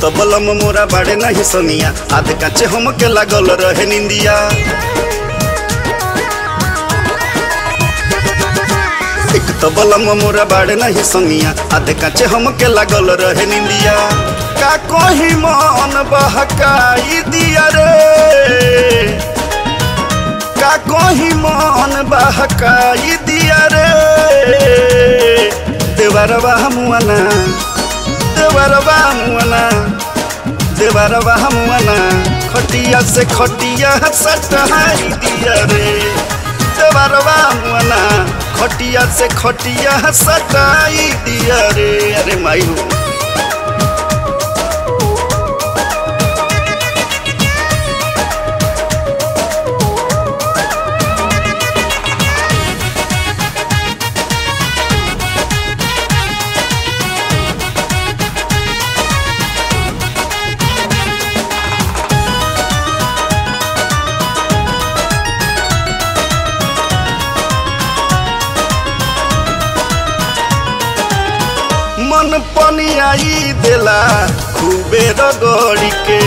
तो बलम मोरा बाड़े नहीं सनिया। आधे काचे हम के लागल रहे निंदिया। एक तो बलम मोरा बाड़े नहीं सनिया। आधे काचे हम के लागल रहे निंदिया। का कोही मन बहकाई दिया रे? का कोही मन बहकाई दिया रे? देवरवा मुआना देवरवा मुआना। देवरवा मना, खटिया से खटिया सटाई दिया रे। बरवा मना, खटिया से खटिया सटाई दिया रे। अरे माई हो मन पनियाई देला खूबे रगड़ी के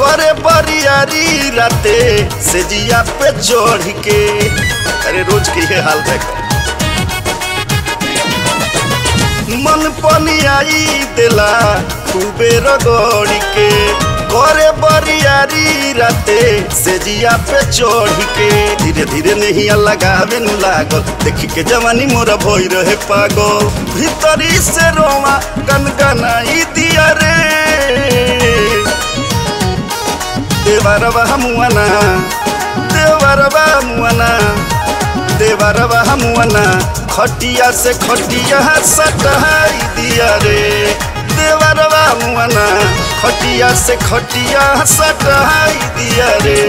करे बरियारी राते से जिया पे चढ़ के अरे रोज के ये हाल देख। मन पनियाई देला खूबे रगड़ी के करे बरियारी राते से जिया पे चढ़ के धीरे नहीं लगावे नु लागल। देखी के जवानी मोरा भई रहे पागल। भीतरी से रोवा कनकनाई दिया रे। देवरवा मुआना देवरवा मुआना देवरवा मुआना। खटिया से खटिया सटहाई दिया रे। देवरवा मुआना, खटिया से खटिया सटहाई दिया रे।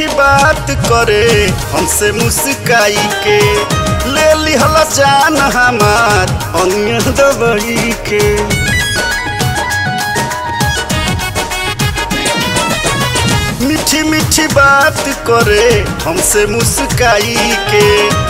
मीठी बात करे हमसे मुस्काई के। ले लिहल जान हमार अन्य दबई के। मीठी मीठी बात करे हमसे मुस्काई के। ले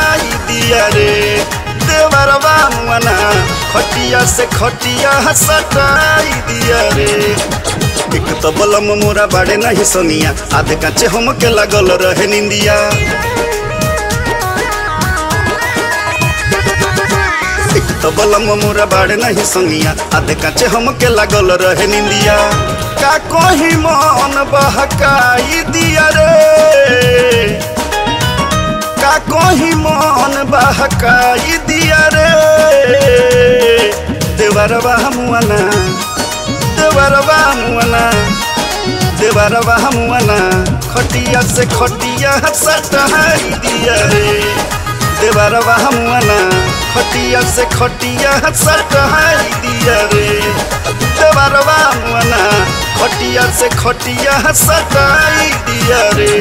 देवरवा मुआना खटिया से खटिया सटाई दिया रे। एक तो बलम मोरा बाड़े नहीं सनिया। आधे काचे हम के लागल रहे निंदिया। एक तो बलम मोरा बाड़े नहीं सनिया। आधे काचे हम के लागल रहे निंदिया। का कोही मन बहकाई दिया रे? का कोही मन बहकाई दिया रे देवरवा मुआना देवरवा मुआना देवरवा मुआना खटिया से खटिया सटहाई दिया रे। देवरवा मुआना खटिया से खटिया सटहाई दिया रे। देवरवा मुआना खटिया से खटिया सटाई दिया रे।